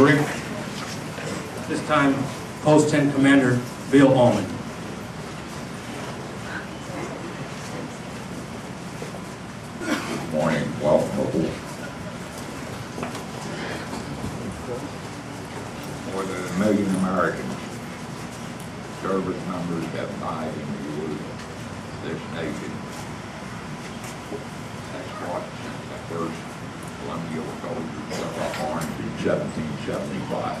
brief. This time, Post 10 Commander Bill Allman. Good morning. Welcome aboard. More than a million Americans, service members have died in the wars of this nation. That's what the first Colonial soldiers of 1775.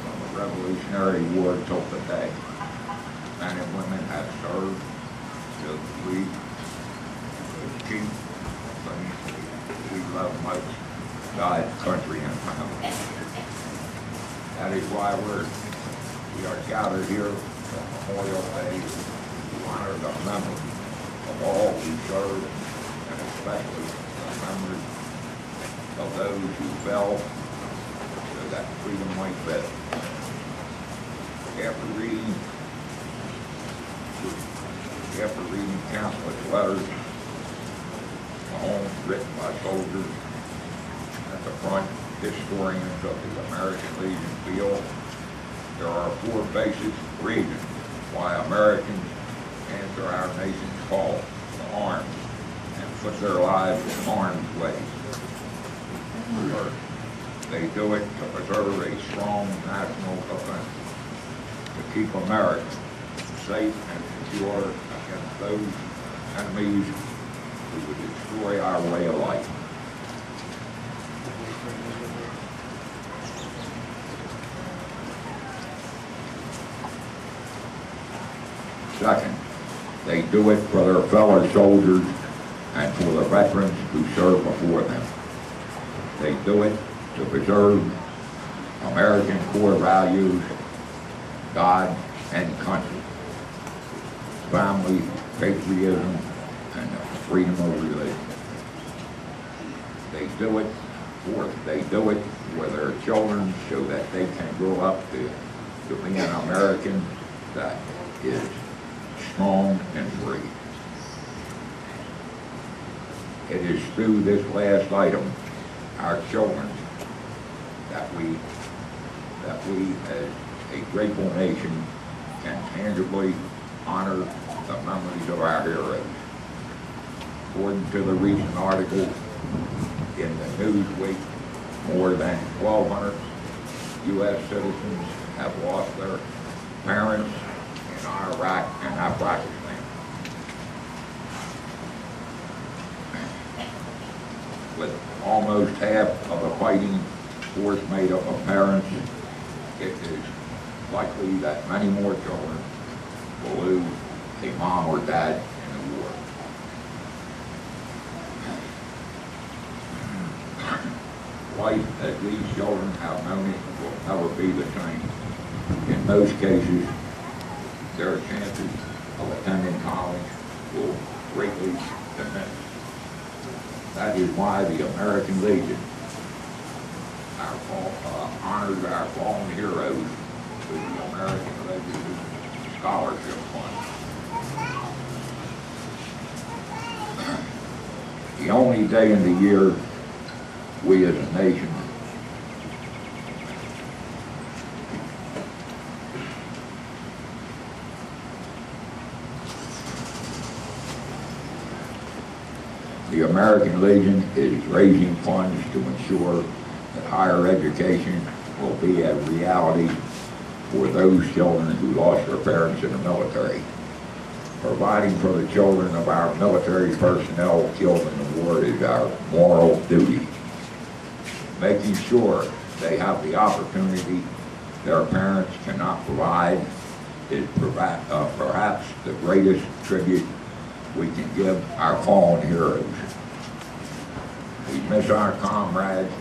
From the Revolutionary War till the day, men and women have served to lead chief we love much, God, country, and family. That is why we're, we are gathered here on Memorial Day to honor the memory of all who served, and especially the memory of those who fell so that freedom might live. After reading, after reading countless letters poems written by soldiers at the front historians of the American Legion feel there are four basic reasons why Americans answer our nation's call to arms and put their lives in harm's way. Do it to preserve a strong national defense, to keep America safe and secure against those enemies who would destroy our way of life. Second, they do it for their fellow soldiers and for the veterans who served before them. They do it to preserve American core values, God and country, family, patriotism, and freedom of religion. They do it for, they do it for their children so that they can grow up to, to be an American that is strong and free. It is through this last item, our children, that we, that we as a grateful nation can tangibly honor the memories of our heroes. According to the recent article in the Newsweek, more than 1,200 U.S. citizens have lost their parents in Iraq and Afghanistan. With almost half of the fighting force made up of parents, it is likely that many more children will lose a mom or dad in the war. Life as these children have known it will never be the same. In most cases, their chances of attending college will greatly diminish. That is why the American Legion our uh, honors our fallen heroes with the American Legion Scholarship Fund. The only day in the year we as a nation The American Legion is raising funds to ensure higher education will be a reality for those children who lost their parents in the military. Providing for the children of our military personnel killed in the war is our moral duty. Making sure they have the opportunity their parents cannot provide is uh, perhaps the greatest tribute we can give our fallen heroes. We miss our comrades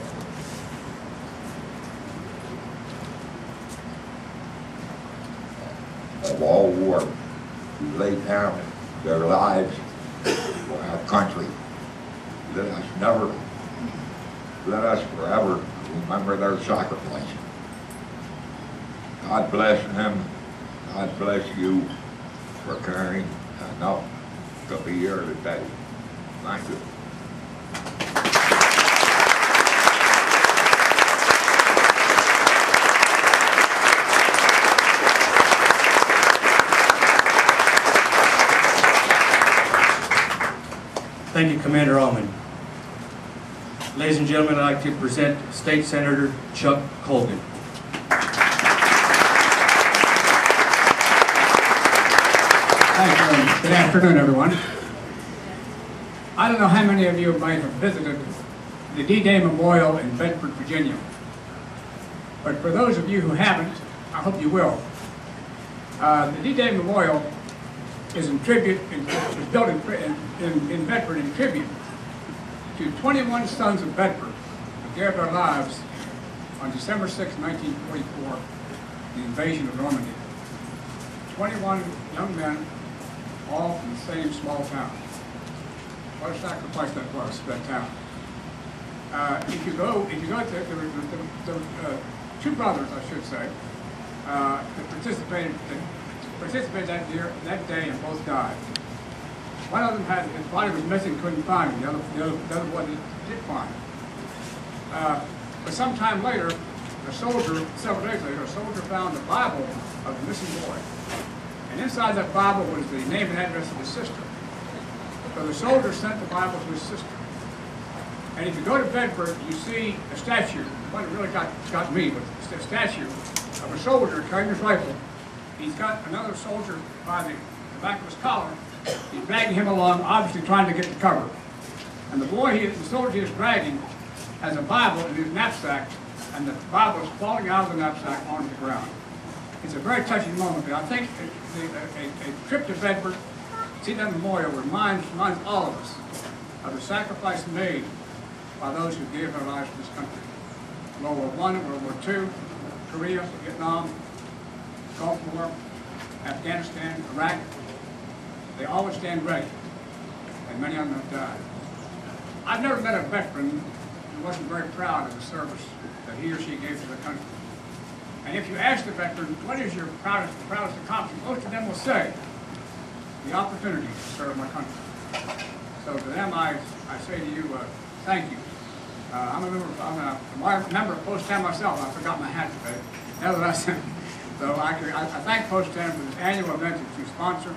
of all war who laid down their lives for our country. Let us never, let us forever remember their sacrifice. God bless them. God bless you for caring enough to be here today. Thank you. Thank you, Commander Allman. Ladies and gentlemen, I'd like to present State Senator Chuck Colgan. Thank you. Good afternoon, everyone. I don't know how many of you might have visited the D-Day Memorial in Bedford, Virginia. But for those of you who haven't, I hope you will. Uh, The D-Day Memorial is in tribute, in- built in, in- in Bedford in tribute to 21 sons of Bedford who gave their lives on December 6, 1944, the invasion of Normandy. 21 young men, all from the same small town. What a sacrifice that was, that town. Uh, If you go, if you go to, there were, there were- uh, two brothers, I should say, uh, that participated, that participated that year, that day, and both died. One of them had, his body was missing, couldn't find him, the other, the other, the other one did find him. Uh, But sometime later, a soldier, several days later, a soldier found the Bible of the missing boy. And inside that Bible was the name and address of his sister. So the soldier sent the Bible to his sister. And if you go to Bedford, you see a statue, what really got, got me was a statue of a soldier carrying his rifle. He's got another soldier by the, back of his collar. He's dragging him along, obviously trying to get to cover. And the boy, he, the soldier is dragging, has a Bible in his knapsack, and the Bible is falling out of the knapsack onto the ground. It's a very touching moment, but I think a, a, a- trip to Bedford, see that memorial reminds, reminds all of us of the sacrifice made by those who gave their lives for this country. World War One, World War Two, Korea, Vietnam, Gulf War, Afghanistan, Iraq. They always stand ready, and many of them have died. I've never met a veteran who wasn't very proud of the service that he or she gave to the country. And if you ask the veteran, what is your proudest, proudest accomplishment, most of them will say, the opportunity to serve my country. So to them, I, I say to you, uh, thank you. Uh, I'm a member, I'm a, a member of Post 10 myself, I forgot my hat today, nevertheless, so I, can- I I thank Post 10 for this annual event that you sponsor,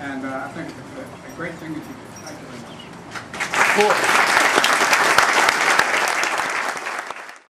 and uh, I think it's a, a great thing that you do. Thank you very much. Floor.